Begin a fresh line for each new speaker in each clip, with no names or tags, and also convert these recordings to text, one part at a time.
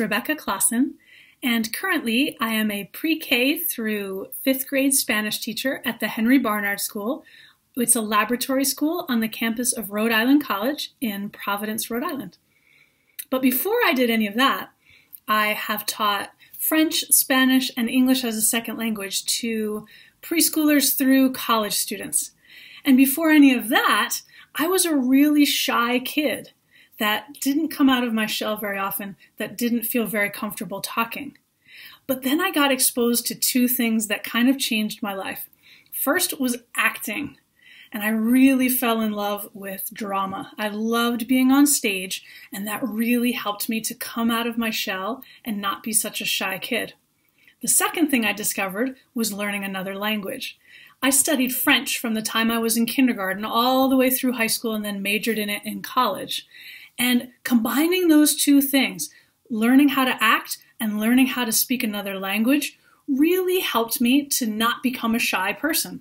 Rebecca Clausen, and currently I am a pre-K through fifth grade Spanish teacher at the Henry Barnard School. It's a laboratory school on the campus of Rhode Island College in Providence, Rhode Island. But before I did any of that, I have taught French, Spanish, and English as a second language to preschoolers through college students. And before any of that, I was a really shy kid that didn't come out of my shell very often, that didn't feel very comfortable talking. But then I got exposed to two things that kind of changed my life. First was acting, and I really fell in love with drama. I loved being on stage, and that really helped me to come out of my shell and not be such a shy kid. The second thing I discovered was learning another language. I studied French from the time I was in kindergarten all the way through high school and then majored in it in college. And combining those two things, learning how to act and learning how to speak another language, really helped me to not become a shy person.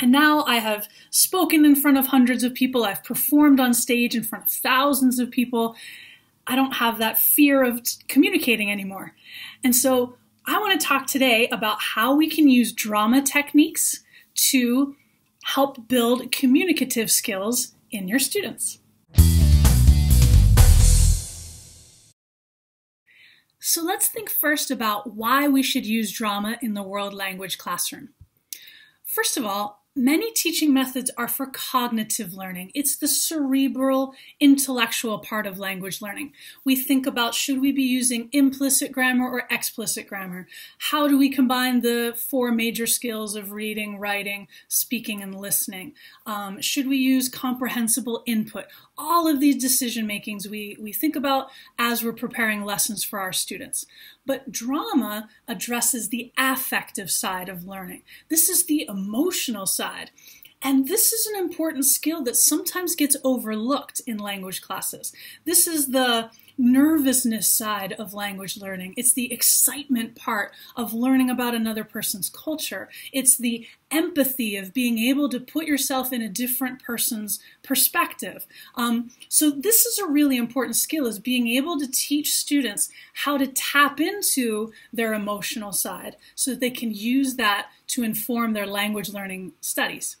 And now I have spoken in front of hundreds of people, I've performed on stage in front of thousands of people. I don't have that fear of communicating anymore. And so I want to talk today about how we can use drama techniques to help build communicative skills in your students. So let's think first about why we should use drama in the world language classroom. First of all, Many teaching methods are for cognitive learning. It's the cerebral, intellectual part of language learning. We think about should we be using implicit grammar or explicit grammar? How do we combine the four major skills of reading, writing, speaking, and listening? Um, should we use comprehensible input? All of these decision makings we, we think about as we're preparing lessons for our students. But drama addresses the affective side of learning. This is the emotional side. And this is an important skill that sometimes gets overlooked in language classes. This is the nervousness side of language learning. It's the excitement part of learning about another person's culture. It's the empathy of being able to put yourself in a different person's perspective. Um, so this is a really important skill is being able to teach students how to tap into their emotional side so that they can use that to inform their language learning studies.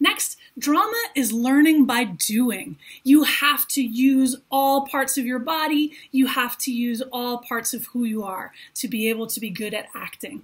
Next, drama is learning by doing. You have to use all parts of your body. You have to use all parts of who you are to be able to be good at acting.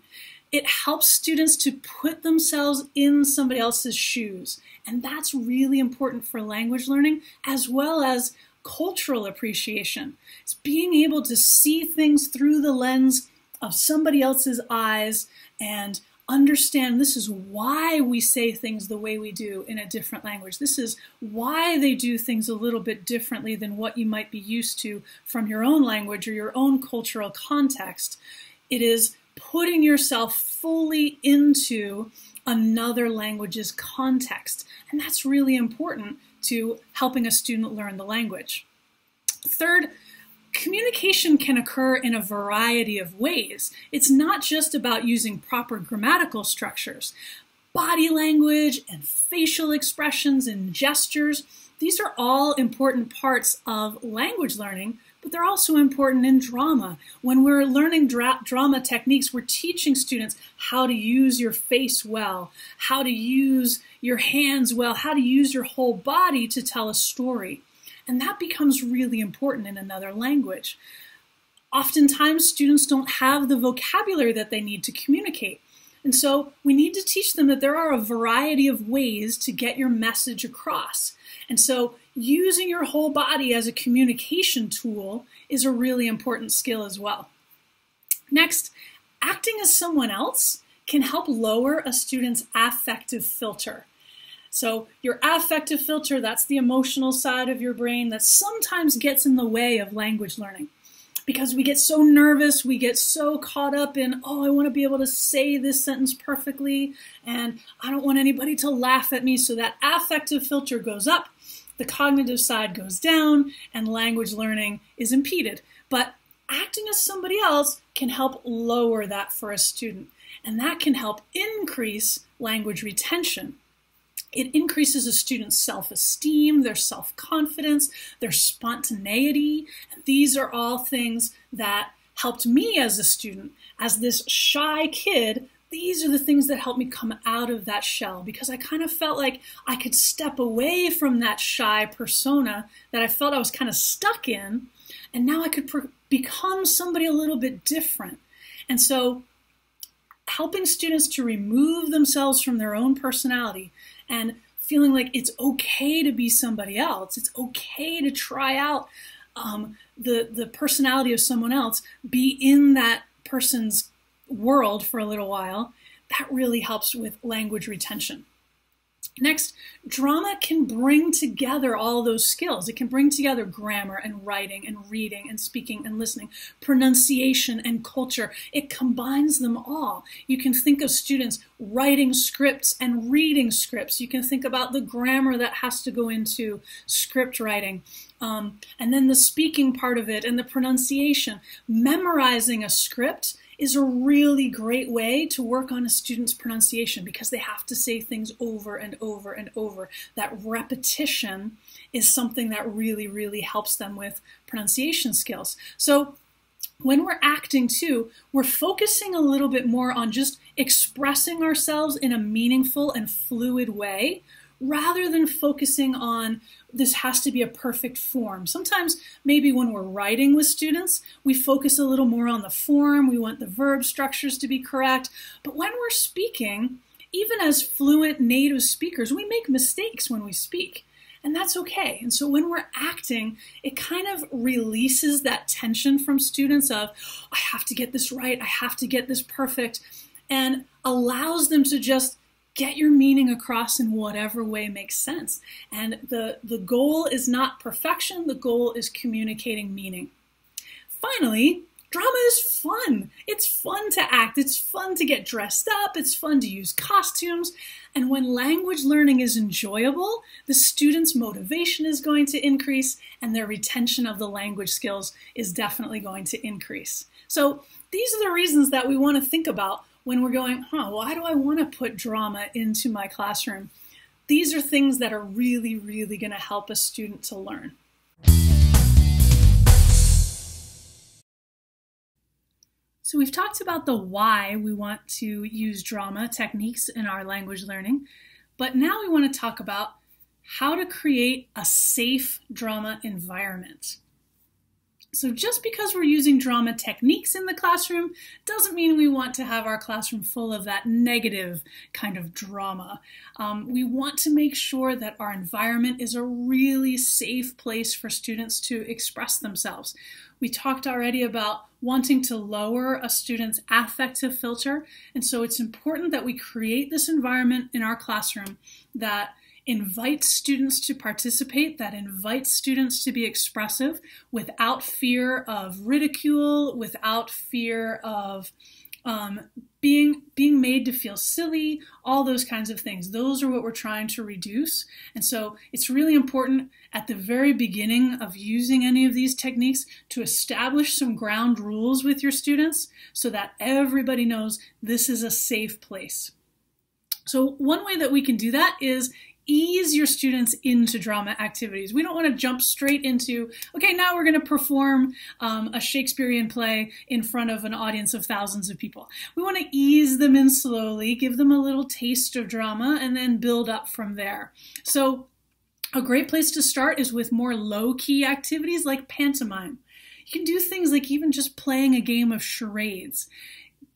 It helps students to put themselves in somebody else's shoes. And that's really important for language learning as well as cultural appreciation. It's being able to see things through the lens of somebody else's eyes and understand this is why we say things the way we do in a different language. This is why they do things a little bit differently than what you might be used to from your own language or your own cultural context. It is putting yourself fully into another language's context. And that's really important to helping a student learn the language. Third, communication can occur in a variety of ways. It's not just about using proper grammatical structures. Body language and facial expressions and gestures, these are all important parts of language learning, but they're also important in drama. When we're learning dra drama techniques, we're teaching students how to use your face well, how to use your hands well, how to use your whole body to tell a story. And that becomes really important in another language. Oftentimes, students don't have the vocabulary that they need to communicate. And so we need to teach them that there are a variety of ways to get your message across. And so using your whole body as a communication tool is a really important skill as well. Next, acting as someone else can help lower a student's affective filter. So your affective filter, that's the emotional side of your brain that sometimes gets in the way of language learning. Because we get so nervous, we get so caught up in, oh, I want to be able to say this sentence perfectly, and I don't want anybody to laugh at me. So that affective filter goes up, the cognitive side goes down, and language learning is impeded. But acting as somebody else can help lower that for a student, and that can help increase language retention. It increases a student's self esteem, their self confidence, their spontaneity. These are all things that helped me as a student, as this shy kid. These are the things that helped me come out of that shell because I kind of felt like I could step away from that shy persona that I felt I was kind of stuck in, and now I could become somebody a little bit different. And so, helping students to remove themselves from their own personality and feeling like it's okay to be somebody else. It's okay to try out um, the the personality of someone else, be in that person's world for a little while. That really helps with language retention. Next, drama can bring together all those skills. It can bring together grammar and writing and reading and speaking and listening, pronunciation and culture. It combines them all. You can think of students writing scripts and reading scripts. You can think about the grammar that has to go into script writing. Um, and then the speaking part of it and the pronunciation. Memorizing a script is a really great way to work on a student's pronunciation because they have to say things over and over and over. That repetition is something that really, really helps them with pronunciation skills. So when we're acting too, we're focusing a little bit more on just expressing ourselves in a meaningful and fluid way rather than focusing on this has to be a perfect form. Sometimes, maybe when we're writing with students, we focus a little more on the form, we want the verb structures to be correct. But when we're speaking, even as fluent native speakers, we make mistakes when we speak. And that's okay. And so when we're acting, it kind of releases that tension from students of, I have to get this right, I have to get this perfect, and allows them to just get your meaning across in whatever way makes sense. And the, the goal is not perfection, the goal is communicating meaning. Finally, drama is fun. It's fun to act, it's fun to get dressed up, it's fun to use costumes. And when language learning is enjoyable, the student's motivation is going to increase and their retention of the language skills is definitely going to increase. So, these are the reasons that we want to think about when we're going, huh, why do I want to put drama into my classroom? These are things that are really, really going to help a student to learn. So we've talked about the why we want to use drama techniques in our language learning, but now we want to talk about how to create a safe drama environment. So just because we're using drama techniques in the classroom doesn't mean we want to have our classroom full of that negative kind of drama. Um, we want to make sure that our environment is a really safe place for students to express themselves. We talked already about wanting to lower a student's affective filter, and so it's important that we create this environment in our classroom that invites students to participate, that invites students to be expressive without fear of ridicule, without fear of um, being being made to feel silly, all those kinds of things. Those are what we're trying to reduce. And so it's really important at the very beginning of using any of these techniques to establish some ground rules with your students so that everybody knows this is a safe place. So one way that we can do that is ease your students into drama activities. We don't want to jump straight into, okay, now we're going to perform um, a Shakespearean play in front of an audience of thousands of people. We want to ease them in slowly, give them a little taste of drama, and then build up from there. So, a great place to start is with more low key activities like pantomime. You can do things like even just playing a game of charades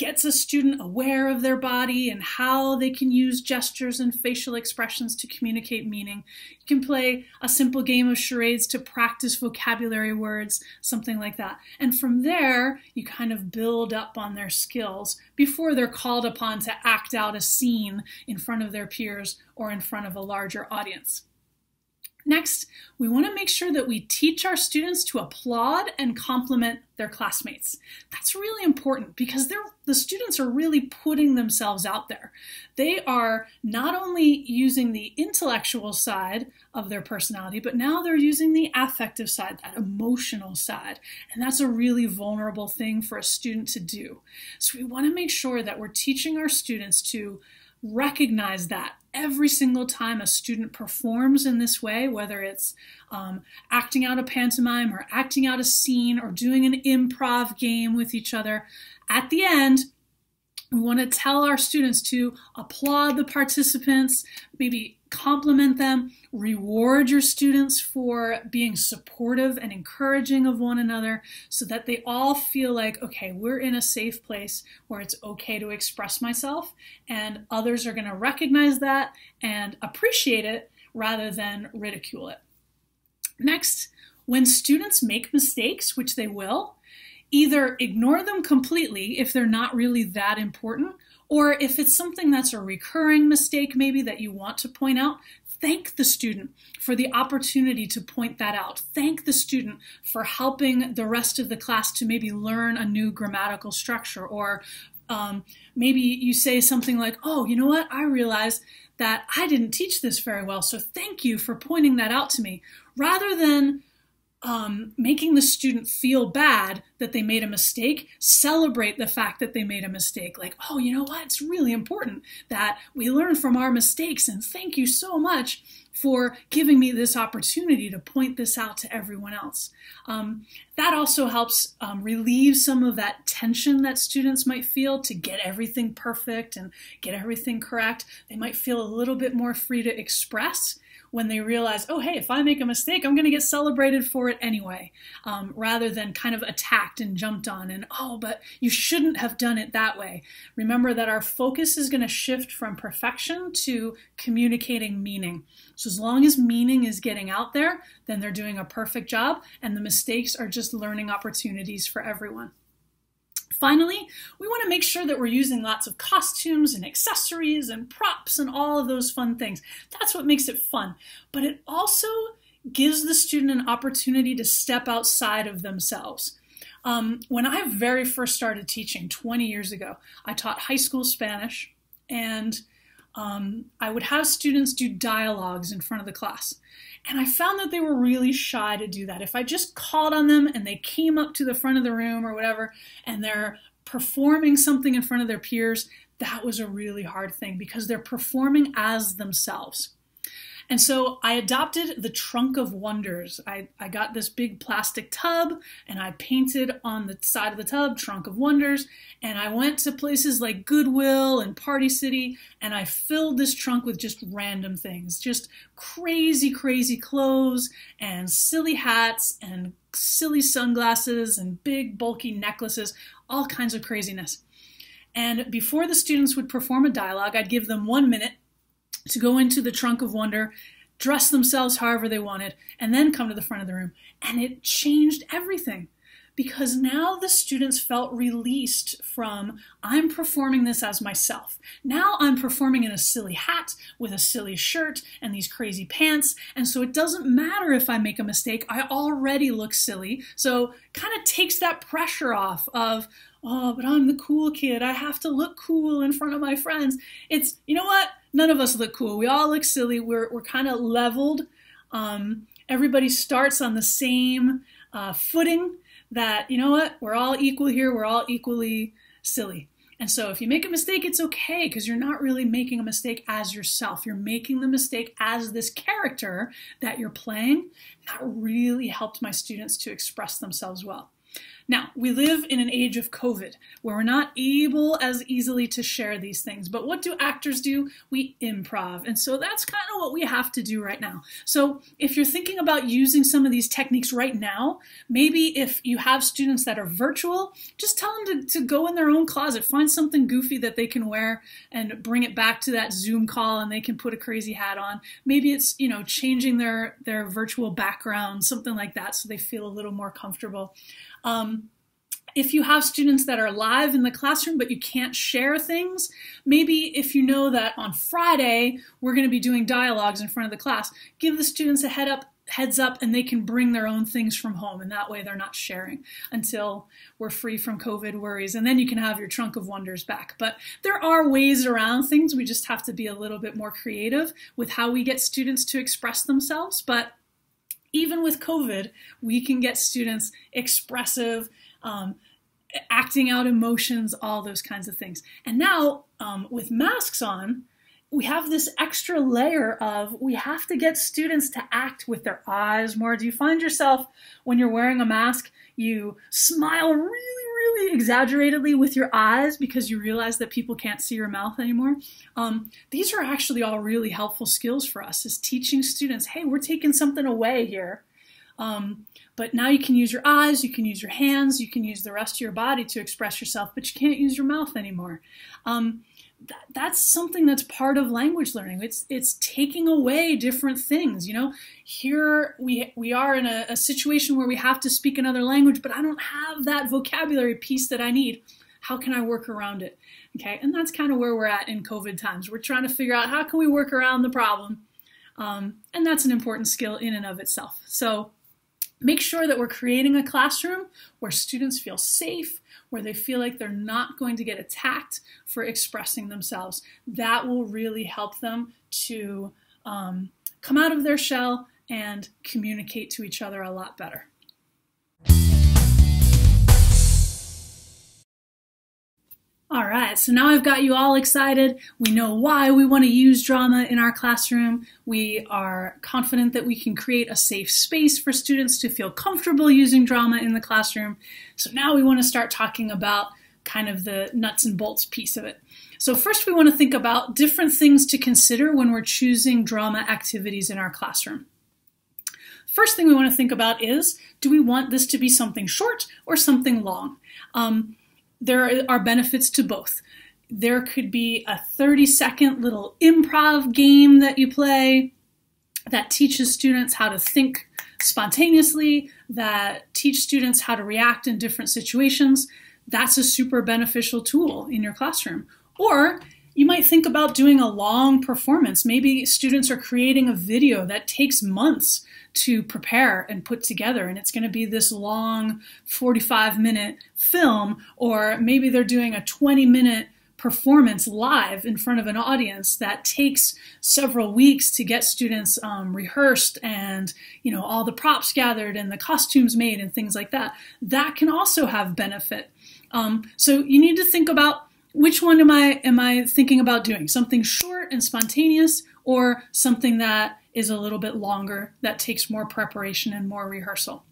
gets a student aware of their body and how they can use gestures and facial expressions to communicate meaning. You can play a simple game of charades to practice vocabulary words, something like that. And from there, you kind of build up on their skills before they're called upon to act out a scene in front of their peers or in front of a larger audience. Next, we want to make sure that we teach our students to applaud and compliment their classmates. That's really important because the students are really putting themselves out there. They are not only using the intellectual side of their personality, but now they're using the affective side, that emotional side. And that's a really vulnerable thing for a student to do. So we want to make sure that we're teaching our students to recognize that every single time a student performs in this way, whether it's um, acting out a pantomime or acting out a scene or doing an improv game with each other, at the end, we want to tell our students to applaud the participants, maybe compliment them, reward your students for being supportive and encouraging of one another so that they all feel like, okay, we're in a safe place where it's okay to express myself, and others are going to recognize that and appreciate it rather than ridicule it. Next, when students make mistakes, which they will, either ignore them completely if they're not really that important, or if it's something that's a recurring mistake, maybe that you want to point out, thank the student for the opportunity to point that out. Thank the student for helping the rest of the class to maybe learn a new grammatical structure, or um, maybe you say something like, Oh, you know what? I realize that I didn't teach this very well, so thank you for pointing that out to me. Rather than um, making the student feel bad that they made a mistake, celebrate the fact that they made a mistake. Like, oh, you know what? It's really important that we learn from our mistakes, and thank you so much for giving me this opportunity to point this out to everyone else. Um, that also helps um, relieve some of that tension that students might feel to get everything perfect and get everything correct. They might feel a little bit more free to express when they realize, oh, hey, if I make a mistake, I'm going to get celebrated for it anyway, um, rather than kind of attacked and jumped on and, oh, but you shouldn't have done it that way. Remember that our focus is going to shift from perfection to communicating meaning. So as long as meaning is getting out there, then they're doing a perfect job, and the mistakes are just learning opportunities for everyone. Finally, we want to make sure that we're using lots of costumes and accessories and props and all of those fun things. That's what makes it fun. But it also gives the student an opportunity to step outside of themselves. Um, when I very first started teaching 20 years ago, I taught high school Spanish and um, I would have students do dialogues in front of the class. And I found that they were really shy to do that. If I just called on them and they came up to the front of the room or whatever, and they're performing something in front of their peers, that was a really hard thing because they're performing as themselves. And so I adopted the Trunk of Wonders. I, I got this big plastic tub and I painted on the side of the tub Trunk of Wonders. And I went to places like Goodwill and Party City and I filled this trunk with just random things just crazy, crazy clothes and silly hats and silly sunglasses and big, bulky necklaces, all kinds of craziness. And before the students would perform a dialogue, I'd give them one minute to go into the trunk of wonder, dress themselves however they wanted, and then come to the front of the room. And it changed everything because now the students felt released from I'm performing this as myself. Now I'm performing in a silly hat with a silly shirt and these crazy pants. And so it doesn't matter if I make a mistake, I already look silly. So kind of takes that pressure off of, oh, but I'm the cool kid. I have to look cool in front of my friends. It's, you know what? none of us look cool. We all look silly. We're, we're kind of leveled. Um, everybody starts on the same uh, footing that, you know what, we're all equal here. We're all equally silly. And so if you make a mistake, it's okay because you're not really making a mistake as yourself. You're making the mistake as this character that you're playing. That really helped my students to express themselves well. Now, we live in an age of COVID where we're not able as easily to share these things. But what do actors do? We improv. And so that's kind of what we have to do right now. So if you're thinking about using some of these techniques right now, maybe if you have students that are virtual, just tell them to, to go in their own closet, find something goofy that they can wear and bring it back to that Zoom call and they can put a crazy hat on. Maybe it's, you know, changing their, their virtual background, something like that, so they feel a little more comfortable. Um, if you have students that are live in the classroom but you can't share things, maybe if you know that on Friday we're going to be doing dialogues in front of the class, give the students a head up heads up and they can bring their own things from home and that way they're not sharing until we're free from covid worries and then you can have your trunk of wonders back. But there are ways around things we just have to be a little bit more creative with how we get students to express themselves but even with COVID, we can get students expressive, um, acting out emotions, all those kinds of things. And now, um, with masks on, we have this extra layer of we have to get students to act with their eyes more. Do you find yourself when you're wearing a mask, you smile really, really exaggeratedly with your eyes because you realize that people can't see your mouth anymore? Um, these are actually all really helpful skills for us is teaching students, hey, we're taking something away here. Um, but now you can use your eyes, you can use your hands, you can use the rest of your body to express yourself, but you can't use your mouth anymore. Um, that, that's something that's part of language learning. It's it's taking away different things. You know, here we we are in a, a situation where we have to speak another language, but I don't have that vocabulary piece that I need. How can I work around it? Okay, and that's kind of where we're at in COVID times. We're trying to figure out how can we work around the problem, um, and that's an important skill in and of itself. So make sure that we're creating a classroom where students feel safe, where they feel like they're not going to get attacked for expressing themselves. That will really help them to um, come out of their shell and communicate to each other a lot better. All right, so now I've got you all excited. We know why we want to use drama in our classroom. We are confident that we can create a safe space for students to feel comfortable using drama in the classroom. So now we want to start talking about kind of the nuts and bolts piece of it. So first we want to think about different things to consider when we're choosing drama activities in our classroom. First thing we want to think about is, do we want this to be something short or something long? Um, there are benefits to both. There could be a 30 second little improv game that you play that teaches students how to think spontaneously, that teach students how to react in different situations. That's a super beneficial tool in your classroom. Or you might think about doing a long performance. Maybe students are creating a video that takes months to prepare and put together, and it's going to be this long 45 minute film, or maybe they're doing a 20 minute performance live in front of an audience that takes several weeks to get students um, rehearsed and you know all the props gathered and the costumes made and things like that that can also have benefit um, so you need to think about which one am I am I thinking about doing? Something short and spontaneous or something that is a little bit longer that takes more preparation and more rehearsal?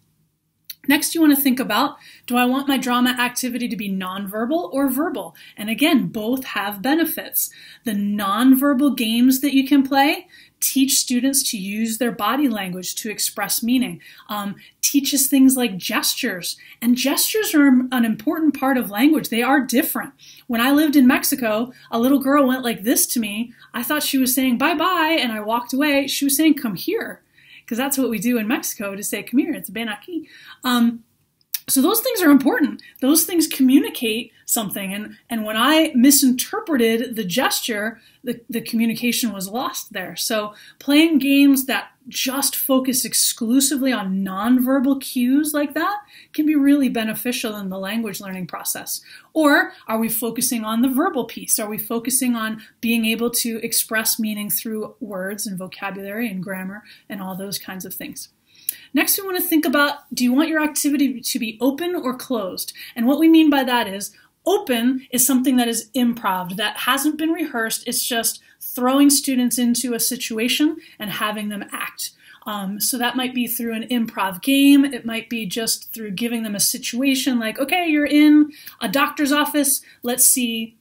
Next, you want to think about do I want my drama activity to be nonverbal or verbal? And again, both have benefits. The nonverbal games that you can play teach students to use their body language to express meaning, um, teaches things like gestures. And gestures are an important part of language. They are different. When I lived in Mexico, a little girl went like this to me. I thought she was saying bye bye, and I walked away. She was saying come here, because that's what we do in Mexico to say come here. It's ven aquí. Um, so those things are important. Those things communicate something. And, and when I misinterpreted the gesture, the, the communication was lost there. So playing games that just focus exclusively on nonverbal cues like that can be really beneficial in the language learning process. Or are we focusing on the verbal piece? Are we focusing on being able to express meaning through words and vocabulary and grammar and all those kinds of things? Next, we want to think about do you want your activity to be open or closed? And what we mean by that is open is something that is improv, that hasn't been rehearsed. It's just throwing students into a situation and having them act. Um, so that might be through an improv game. It might be just through giving them a situation like, okay, you're in a doctor's office. Let's see,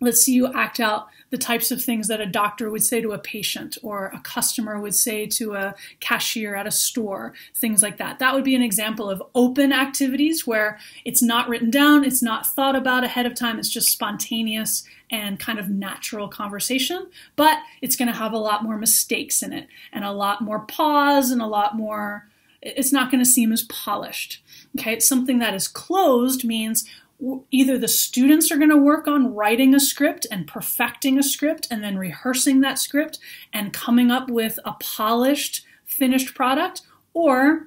let's see you act out the types of things that a doctor would say to a patient or a customer would say to a cashier at a store, things like that. That would be an example of open activities where it's not written down, it's not thought about ahead of time, it's just spontaneous and kind of natural conversation, but it's going to have a lot more mistakes in it and a lot more pause and a lot more it's not going to seem as polished. Okay, it's something that is closed means either the students are going to work on writing a script and perfecting a script and then rehearsing that script and coming up with a polished finished product or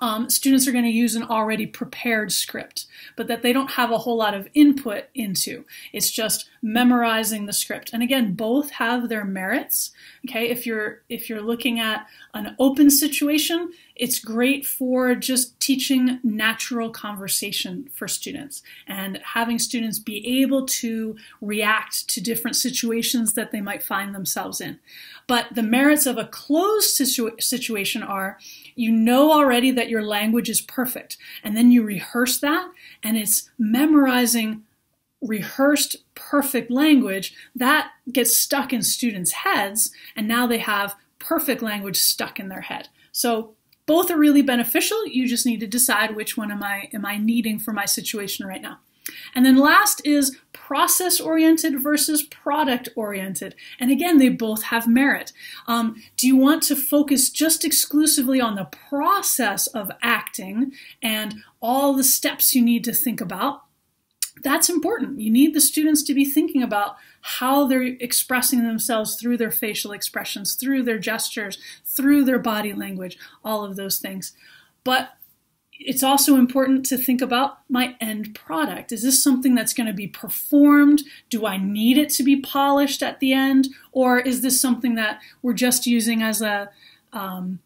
um, students are going to use an already prepared script, but that they don't have a whole lot of input into. It's just memorizing the script. And again, both have their merits. Okay, if you're if you're looking at an open situation, it's great for just teaching natural conversation for students and having students be able to react to different situations that they might find themselves in. But the merits of a closed situ- situation are you know already that your language is perfect, and then you rehearse that, and it's memorizing rehearsed perfect language that gets stuck in students' heads, and now they have perfect language stuck in their head. So both are really beneficial. You just need to decide which one am I am I needing for my situation right now. And then last is process oriented versus product oriented. And again, they both have merit. Um, do you want to focus just exclusively on the process of acting and all the steps you need to think about? That's important. You need the students to be thinking about how they're expressing themselves through their facial expressions, through their gestures, through their body language, all of those things. But it's also important to think about my end product. Is this something that's going to be performed? Do I need it to be polished at the end? Or is this something that we're just using as a um,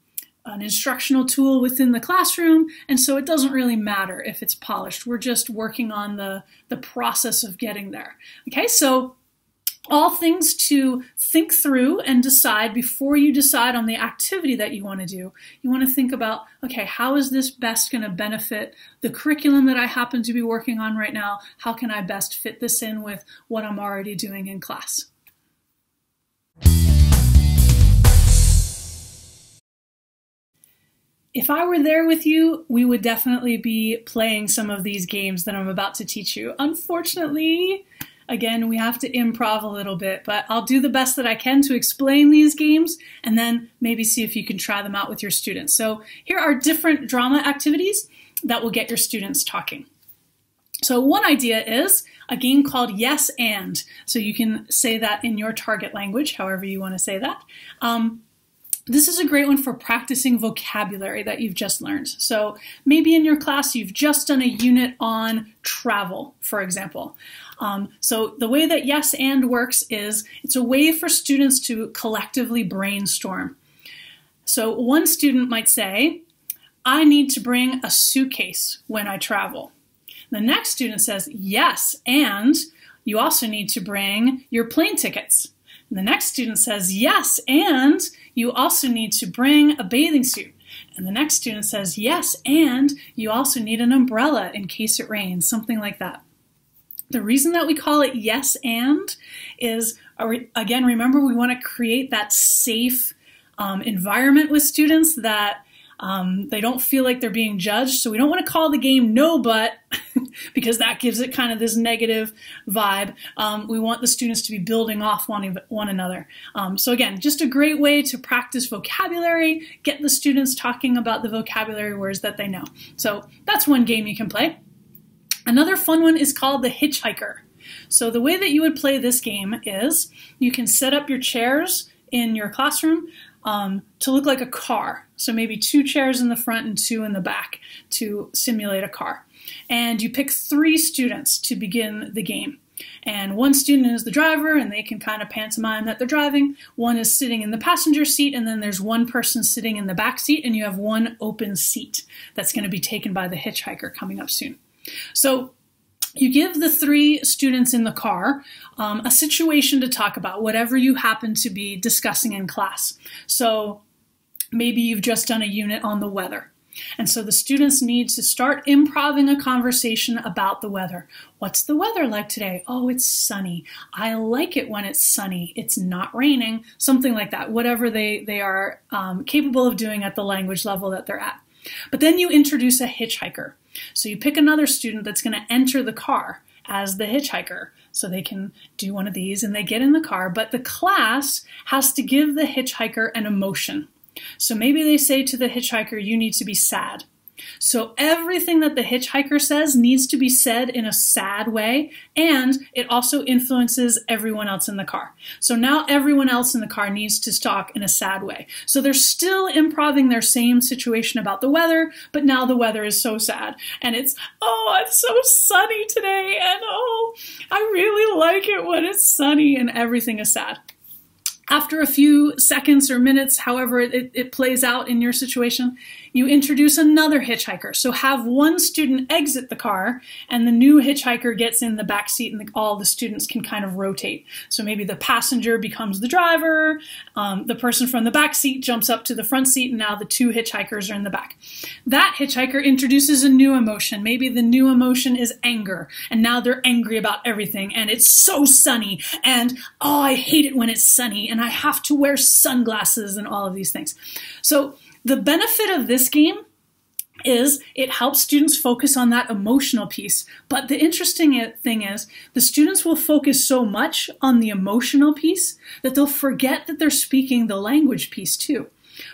an instructional tool within the classroom and so it doesn't really matter if it's polished we're just working on the the process of getting there okay so all things to think through and decide before you decide on the activity that you want to do. You want to think about, okay, how is this best going to benefit the curriculum that I happen to be working on right now? How can I best fit this in with what I'm already doing in class? If I were there with you, we would definitely be playing some of these games that I'm about to teach you. Unfortunately, Again, we have to improv a little bit, but I'll do the best that I can to explain these games and then maybe see if you can try them out with your students. So here are different drama activities that will get your students talking. So one idea is a game called Yes and. So you can say that in your target language, however you want to say that. Um, this is a great one for practicing vocabulary that you've just learned. So maybe in your class you've just done a unit on travel, for example. Um, so the way that Yes and works is it's a way for students to collectively brainstorm. So one student might say, I need to bring a suitcase when I travel. The next student says, yes, and you also need to bring your plane tickets. And the next student says, yes, and you also need to bring a bathing suit. And the next student says, yes, and you also need an umbrella in case it rains, something like that. The reason that we call it yes and is, again, remember we want to create that safe um, environment with students that um, they don't feel like they're being judged. So we don't want to call the game no but because that gives it kind of this negative vibe. Um, we want the students to be building off one, one another. Um, so again, just a great way to practice vocabulary, get the students talking about the vocabulary words that they know. So that's one game you can play. Another fun one is called the hitchhiker. So the way that you would play this game is you can set up your chairs in your classroom um, to look like a car. So maybe two chairs in the front and two in the back to simulate a car. And you pick three students to begin the game. And one student is the driver, and they can kind of pantomime that they're driving. One is sitting in the passenger seat, and then there's one person sitting in the back seat, and you have one open seat that's going to be taken by the hitchhiker coming up soon. So you give the three students in the car um, a situation to talk about, whatever you happen to be discussing in class. So maybe you've just done a unit on the weather. And so the students need to start improving a conversation about the weather. What's the weather like today? Oh, it's sunny. I like it when it's sunny. It's not raining. Something like that. Whatever they, they are um, capable of doing at the language level that they're at. But then you introduce a hitchhiker. So you pick another student that's going to enter the car as the hitchhiker. So they can do one of these and they get in the car, but the class has to give the hitchhiker an emotion. So maybe they say to the hitchhiker, You need to be sad. So everything that the hitchhiker says needs to be said in a sad way, and it also influences everyone else in the car. So now everyone else in the car needs to talk in a sad way. So they're still improving their same situation about the weather, but now the weather is so sad. And it's, oh, it's so sunny today, and oh, I really like it when it's sunny, and everything is sad after a few seconds or minutes, however it, it, plays out in your situation, you introduce another hitchhiker. So have one student exit the car and the new hitchhiker gets in the back seat and the, all the students can kind of rotate. So maybe the passenger becomes the driver, um, the person from the back seat jumps up to the front seat and now the two hitchhikers are in the back. That hitchhiker introduces a new emotion. Maybe the new emotion is anger and now they're angry about everything and it's so sunny and oh, I hate it when it's sunny and I have to wear sunglasses and all of these things. So the benefit of this game is it helps students focus on that emotional piece. But the interesting thing is the students will focus so much on the emotional piece that they'll forget that they're speaking the language piece too.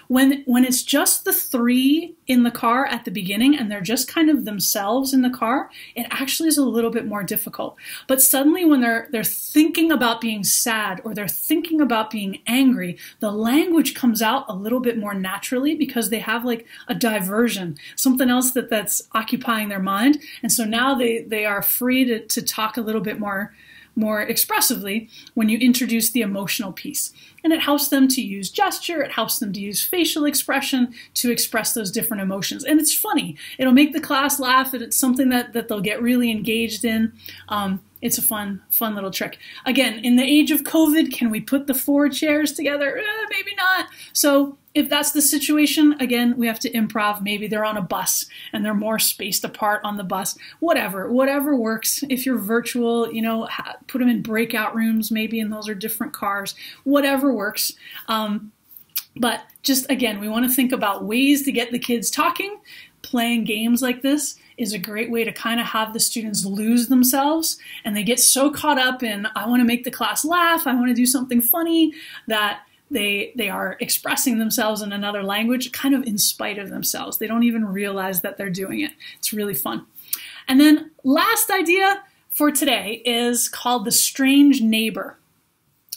When when it's just the three in the car at the beginning and they're just kind of themselves in the car, it actually is a little bit more difficult. But suddenly when they're they're thinking about being sad or they're thinking about being angry, the language comes out a little bit more naturally because they have like a diversion, something else that that's occupying their mind. And so now they they are free to, to talk a little bit more more expressively when you introduce the emotional piece. And it helps them to use gesture, it helps them to use facial expression to express those different emotions. And it's funny. It'll make the class laugh, and it's something that, that they'll get really engaged in. Um, it's a fun, fun little trick. Again, in the age of COVID, can we put the four chairs together? Eh, maybe not. So if that's the situation, again, we have to improv. Maybe they're on a bus and they're more spaced apart on the bus. Whatever, whatever works. If you're virtual, you know, put them in breakout rooms, maybe, and those are different cars. Whatever works. Um, but just again, we want to think about ways to get the kids talking. Playing games like this is a great way to kind of have the students lose themselves and they get so caught up in I want to make the class laugh, I want to do something funny that they they are expressing themselves in another language kind of in spite of themselves. They don't even realize that they're doing it. It's really fun. And then last idea for today is called the strange neighbor.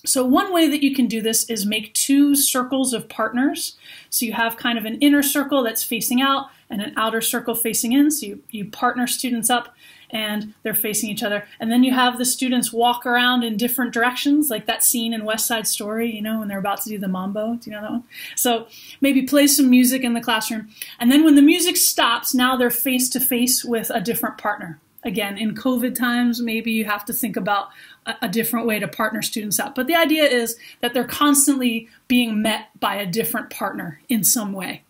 So one way that you can do this is make two circles of partners. So you have kind of an inner circle that's facing out and an outer circle facing in. So you, you partner students up and they're facing each other. And then you have the students walk around in different directions, like that scene in West Side Story, you know, when they're about to do the mambo. Do you know that one? So maybe play some music in the classroom. And then when the music stops, now they're face to face with a different partner. Again, in COVID times, maybe you have to think about a, a different way to partner students up. But the idea is that they're constantly being met by a different partner in some way.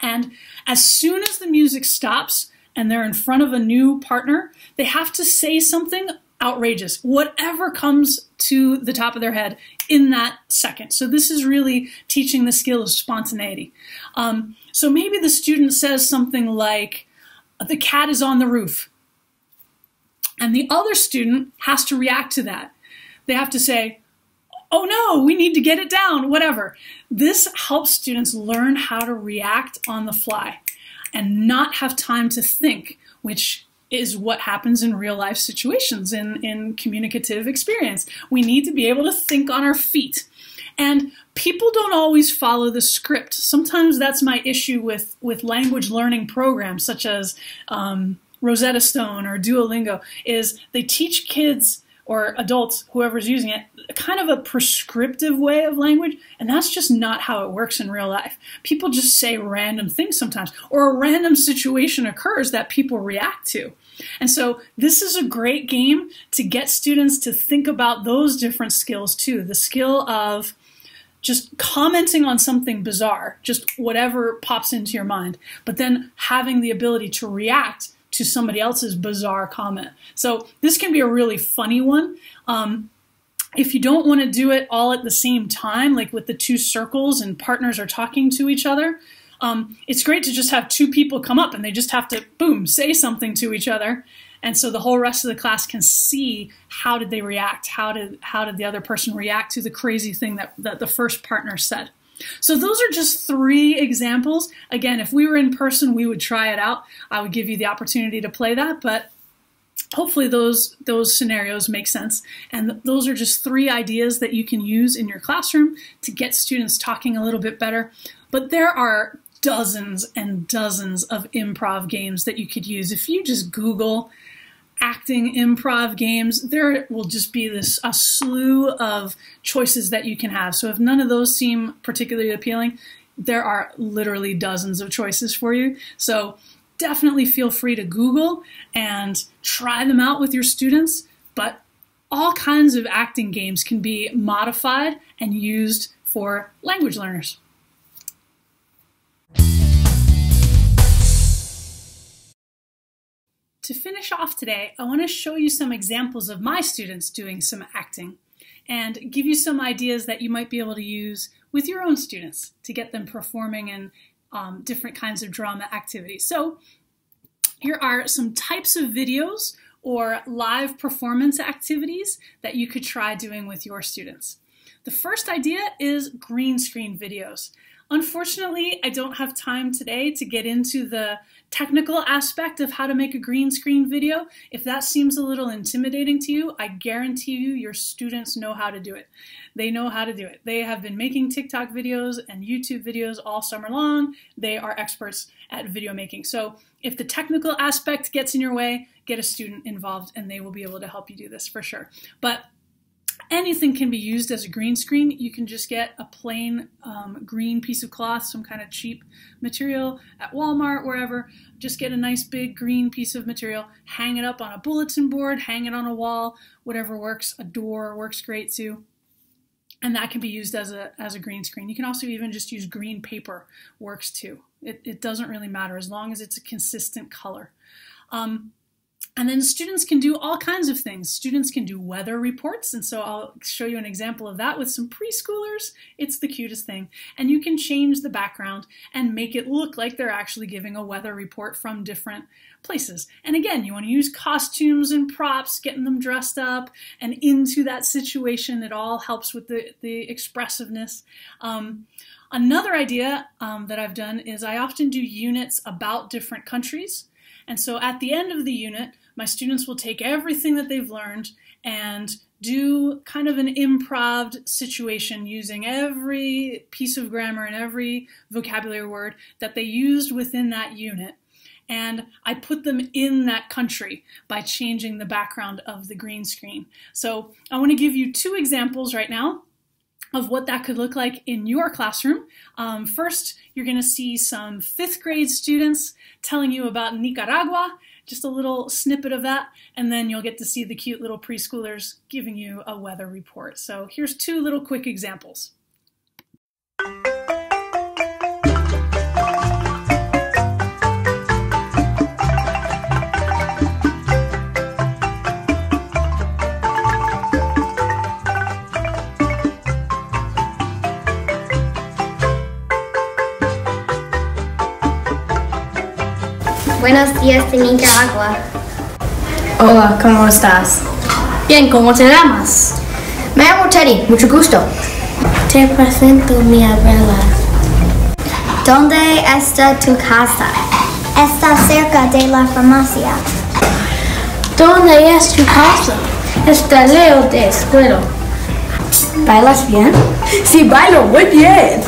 And as soon as the music stops, and they're in front of a new partner, they have to say something outrageous, whatever comes to the top of their head in that second. So this is really teaching the skill of spontaneity. Um, so maybe the student says something like, the cat is on the roof. And the other student has to react to that. They have to say, oh no, we need to get it down, whatever. This helps students learn how to react on the fly and not have time to think, which is what happens in real life situations in, in communicative experience. We need to be able to think on our feet. And people don't always follow the script. Sometimes that's my issue with, with language learning programs such as um, Rosetta Stone or Duolingo is they teach kids or adults, whoever's using it, kind of a prescriptive way of language, and that's just not how it works in real life. People just say random things sometimes, or a random situation occurs that people react to. And so this is a great game to get students to think about those different skills too. The skill of just commenting on something bizarre, just whatever pops into your mind, but then having the ability to react to somebody else's bizarre comment. So this can be a really funny one. Um, if you don't want to do it all at the same time, like with the two circles and partners are talking to each other, um, it's great to just have two people come up and they just have to, boom, say something to each other. And so the whole rest of the class can see how did they react? How did, how did the other person react to the crazy thing that, that the first partner said? So those are just three examples. Again, if we were in person, we would try it out. I would give you the opportunity to play that, but hopefully those those scenarios make sense and those are just three ideas that you can use in your classroom to get students talking a little bit better but there are dozens and dozens of improv games that you could use if you just google acting improv games there will just be this a slew of choices that you can have so if none of those seem particularly appealing there are literally dozens of choices for you so definitely feel free to Google and try them out with your students. But all kinds of acting games can be modified and used for language learners. To finish off today, I want to show you some examples of my students doing some acting and give you some ideas that you might be able to use with your own students to get them performing in um, different kinds of drama activities. So here are some types of videos or live performance activities that you could try doing with your students. The first idea is green screen videos. Unfortunately, I don't have time today to get into the technical aspect of how to make a green screen video. If that seems a little intimidating to you, I guarantee you your students know how to do it. They know how to do it. They have been making TikTok videos and YouTube videos all summer long. They are experts at video making. So if the technical aspect gets in your way, get a student involved and they will be able to help you do this for sure. But anything can be used as a green screen. You can just get a plain um, green piece of cloth, some kind of cheap material at Walmart, wherever. Just get a nice big green piece of material, hang it up on a bulletin board, hang it on a wall, whatever works. A door works great too. And that can be used as a, as a green screen. You can also even just use green paper, works too. It, it doesn't really matter as long as it's a consistent color. Um, and then students can do all kinds of things. Students can do weather reports, and so I'll show you an example of that with some preschoolers. It's the cutest thing. And you can change the background and make it look like they're actually giving a weather report from different places. And again, you want to use costumes and props, getting them dressed up and into that situation. It all helps with the, the expressiveness. Um, another idea um, that I've done is I often do units about different countries. And so at the end of the unit, my students will take everything that they've learned and do kind of an improv situation using every piece of grammar and every vocabulary word that they used within that unit. And I put them in that country by changing the background of the green screen. So I want to give you two examples right now of what that could look like in your classroom. Um, first, you're going to see some fifth grade students telling you about Nicaragua, just a little snippet of that, and then you'll get to see the cute little preschoolers giving you a weather report. So here's two little quick examples.
Buenos días de Nicaragua.
Hola, ¿cómo estás?
Bien, ¿cómo te llamas?
Me llamo Teddy, mucho gusto.
Te presento mi abuela.
¿Dónde está tu casa?
Está cerca de la farmacia.
¿Dónde es tu casa? Está lejos de escuela.
¿Bailas bien?
Sí, bailo muy bien.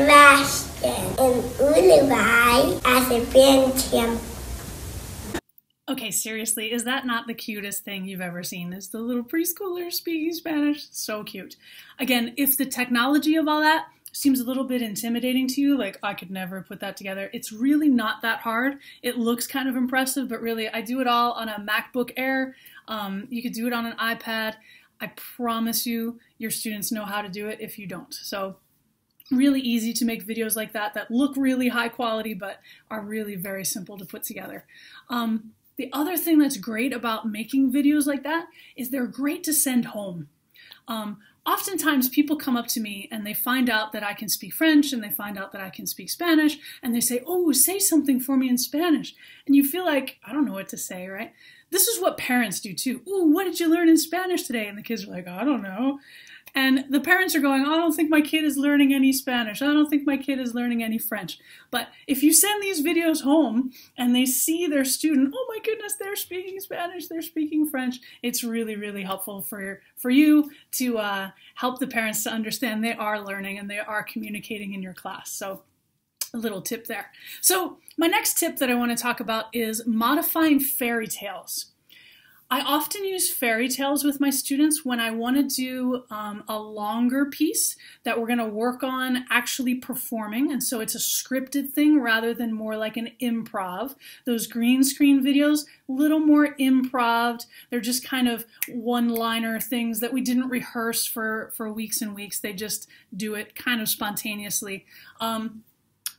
Sebastian. En Uruguay, hace bien tiempo.
Okay, seriously, is that not the cutest thing you've ever seen? Is the little preschooler speaking Spanish? So cute. Again, if the technology of all that seems a little bit intimidating to you, like I could never put that together, it's really not that hard. It looks kind of impressive, but really I do it all on a MacBook Air. Um, you could do it on an iPad. I promise you, your students know how to do it if you don't. So really easy to make videos like that that look really high quality but are really very simple to put together. Um, the other thing that's great about making videos like that is they're great to send home. Um, oftentimes people come up to me and they find out that I can speak French and they find out that I can speak Spanish and they say, oh, say something for me in Spanish. And you feel like, I don't know what to say, right? This is what parents do too. Ooh, what did you learn in Spanish today? And the kids are like, I don't know. And the parents are going, I don't think my kid is learning any Spanish. I don't think my kid is learning any French. But if you send these videos home and they see their student, oh my goodness, they're speaking Spanish, they're speaking French, it's really, really helpful for, for you to uh, help the parents to understand they are learning and they are communicating in your class. So a little tip there. So my next tip that I want to talk about is modifying fairy tales. I often use fairy tales with my students when I want to do um, a longer piece that we're going to work on actually performing. And so it's a scripted thing rather than more like an improv. Those green screen videos, little more improv. They're just kind of one liner things that we didn't rehearse for, for weeks and weeks. They just do it kind of spontaneously. Um,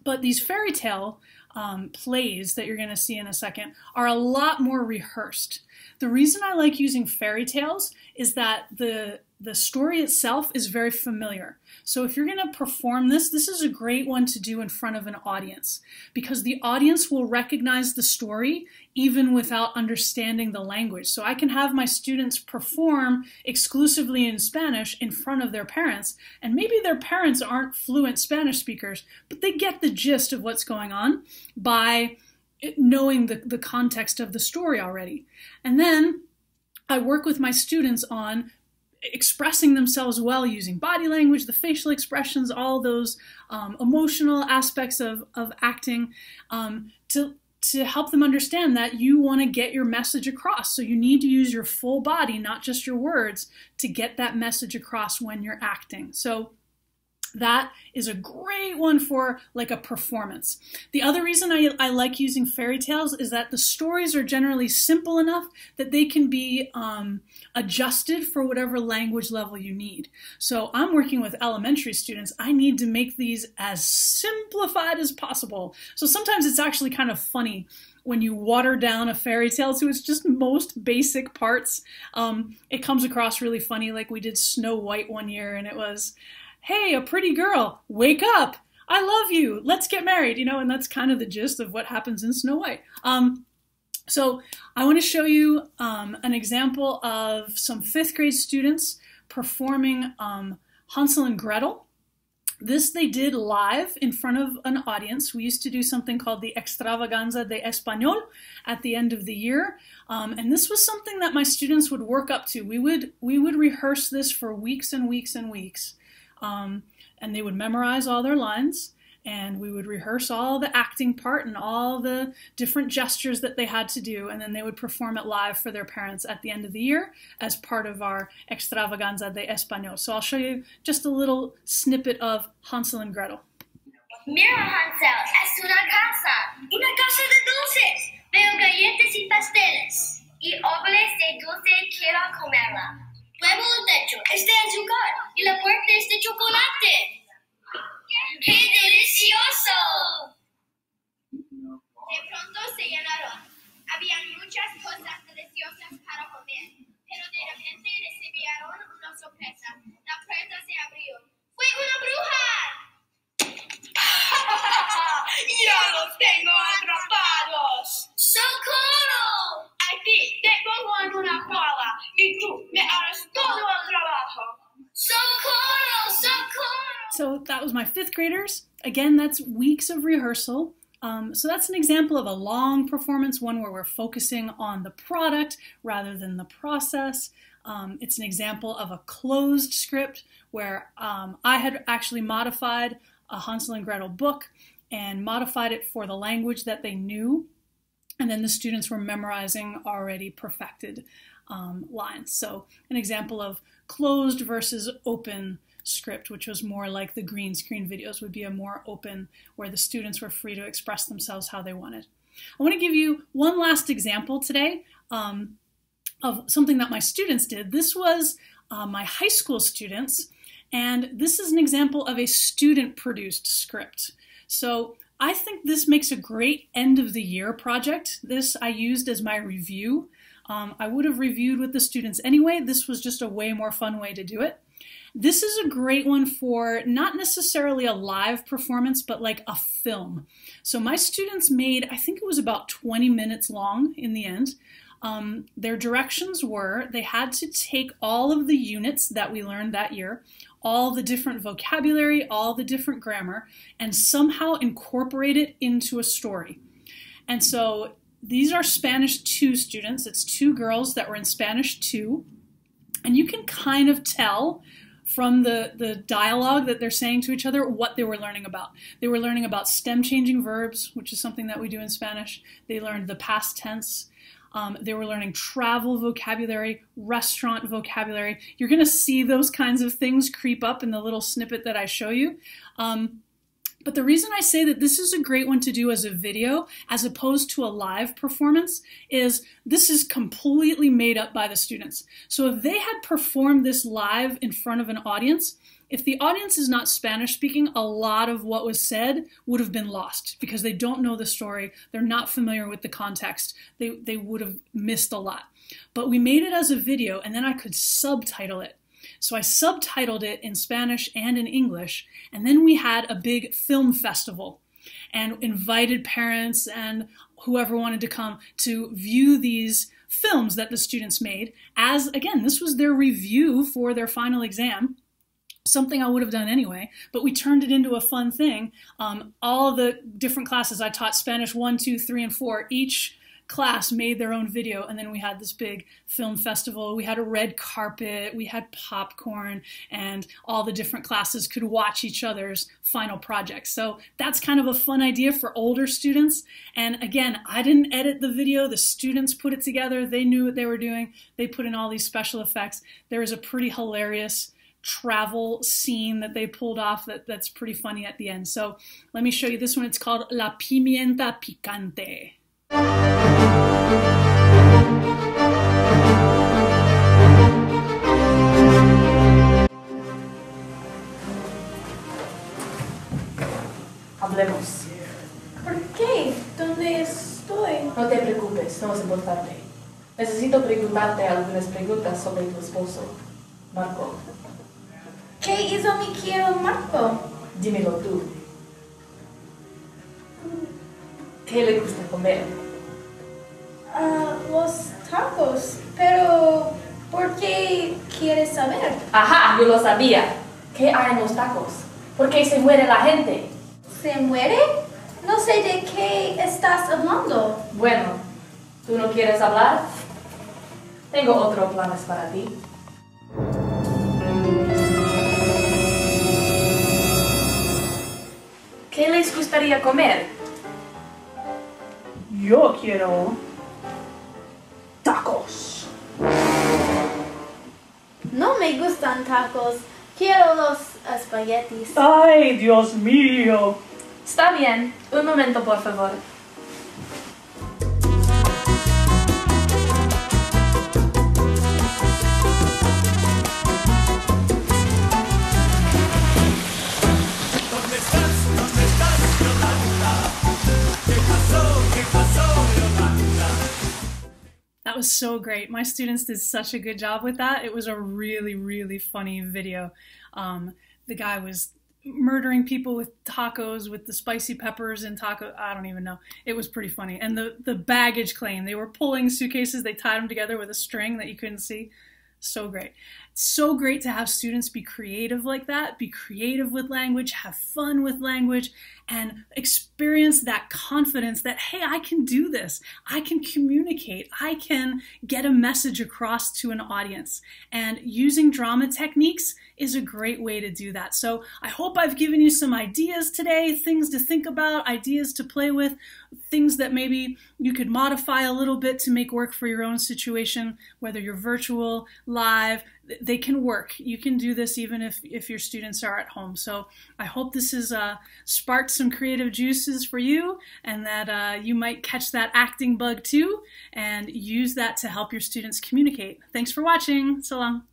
but these fairy tale um, plays that you're going to see in a second are a lot more rehearsed. The reason I like using fairy tales is that the the story itself is very familiar. So if you're going to perform this, this is a great one to do in front of an audience because the audience will recognize the story even without understanding the language. So I can have my students perform exclusively in Spanish in front of their parents, and maybe their parents aren't fluent Spanish speakers, but they get the gist of what's going on by knowing the, the context of the story already. And then I work with my students on expressing themselves well using body language, the facial expressions, all those um, emotional aspects of, of acting um, to, to help them understand that you want to get your message across. So you need to use your full body, not just your words, to get that message across when you're acting. So that is a great one for like a performance. The other reason I, I like using fairy tales is that the stories are generally simple enough that they can be um, adjusted for whatever language level you need. So I'm working with elementary students. I need to make these as simplified as possible. So sometimes it's actually kind of funny when you water down a fairy tale to its just most basic parts. Um, it comes across really funny, like we did Snow White one year, and it was hey, a pretty girl, wake up. I love you. Let's get married, you know, and that's kind of the gist of what happens in Snow White. Um, so I want to show you um, an example of some fifth grade students performing um, Hansel and Gretel. This they did live in front of an audience. We used to do something called the Extravaganza de Español at the end of the year, um, and this was something that my students would work up to. We would we would rehearse this for weeks and weeks and weeks. Um, and they would memorize all their lines and we would rehearse all the acting part and all the different gestures that they had to do and then they would perform it live for their parents at the end of the year as part of our extravaganza de español. So i'll show you just a little snippet of hansel and gretel.
Mira hansel es una casa una casa de dulces veo galletas y pasteles y árboles de dulce quiero comerla El techo, es de azúcar y la puerta es de chocolate. ¡Qué delicioso! De pronto se llenaron. Había muchas cosas deliciosas para comer, pero de repente recibieron una sorpresa. La puerta se abrió. ¡Fue una bruja! ¡Ya los tengo atrapados! ¡Socorro! Una cola y tú me harás todo el trabajo. Socorro! Socorro!
So that was my fifth graders. Again, that's weeks of rehearsal. Um, so that's an example of a long performance, one where we're focusing on the product rather than the process. Um, it's an example of a closed script where um, I had actually modified a Hansel and Gretel book and modified it for the language that they knew. And then the students were memorizing already perfected um, lines. So, an example of closed versus open script, which was more like the green screen videos, would be a more open, where the students were free to express themselves how they wanted. I want to give you one last example today um, of something that my students did. This was uh, my high school students, and this is an example of a student produced script. So I think this makes a great end of the year project. This I used as my review. Um, I would have reviewed with the students anyway. This was just a way more fun way to do it. This is a great one for not necessarily a live performance, but like a film. So my students made, I think it was about 20 minutes long in the end. Um, their directions were they had to take all of the units that we learned that year, all the different vocabulary, all the different grammar, and somehow incorporate it into a story. And so these are Spanish 2 students. It's two girls that were in Spanish 2. And you can kind of tell from the, the dialogue that they're saying to each other what they were learning about. They were learning about stem changing verbs, which is something that we do in Spanish. They learned the past tense. Um, they were learning travel vocabulary, restaurant vocabulary. You're going to see those kinds of things creep up in the little snippet that I show you. Um, but the reason I say that this is a great one to do as a video as opposed to a live performance is this is completely made up by the students. So if they had performed this live in front of an audience, if the audience is not Spanish speaking, a lot of what was said would have been lost because they don't know the story, they're not familiar with the context, they, they would have missed a lot. But we made it as a video and then I could subtitle it. So I subtitled it in Spanish and in English, and then we had a big film festival and invited parents and whoever wanted to come to view these films that the students made as again this was their review for their final exam something I would have done anyway, but we turned it into a fun thing. Um, all the different classes I taught Spanish one, two, three, and 4, each class made their own video and then we had this big film festival. We had a red carpet we had popcorn and all the different classes could watch each other's final projects. So that's kind of a fun idea for older students. And again i didn't edit the video. The students put it together. They knew what they were doing. They put in all these special effects. There is a pretty hilarious travel scene that they pulled off that, that's pretty funny at the end. So let me show you this one. It's called La Pimienta Picante.
Hablemos.
¿Por qué? ¿Dónde estoy?
No te preocupes, no es importante. Necesito preguntarte algunas preguntas sobre tu esposo, Marco.
¿Qué hizo mi querido Marco?
Dímelo tú. ¿Qué le gusta comer?
Ah, los tacos. Pero, ¿por qué quieres saber?
Ajá, yo lo sabía. ¿Qué hay en los tacos? ¿Por qué se muere la gente?
¿Se muere? No sé de qué estás hablando.
Bueno, ¿tú no quieres hablar? Tengo otros planes para ti. ¿Qué les gustaría comer?
Yo quiero tacos.
No me gustan tacos. Quiero los espaguetis.
Ay, Dios mío.
Está bien. Un momento, por favor.
Was so great. My students did such a good job with that. It was a really, really funny video. Um, the guy was murdering people with tacos with the spicy peppers and taco I don't even know. It was pretty funny. And the the baggage claim, they were pulling suitcases, they tied them together with a string that you couldn't see. So great. So great to have students be creative like that, be creative with language, have fun with language, and experience that confidence that, hey, I can do this. I can communicate. I can get a message across to an audience. And using drama techniques is a great way to do that. So I hope I've given you some ideas today, things to think about, ideas to play with, things that maybe you could modify a little bit to make work for your own situation, whether you're virtual, live, they can work. You can do this even if, if your students are at home. So I hope this has uh, sparked some creative juices for you and that uh, you might catch that acting bug too and use that to help your students communicate. Thanks for watching. So long.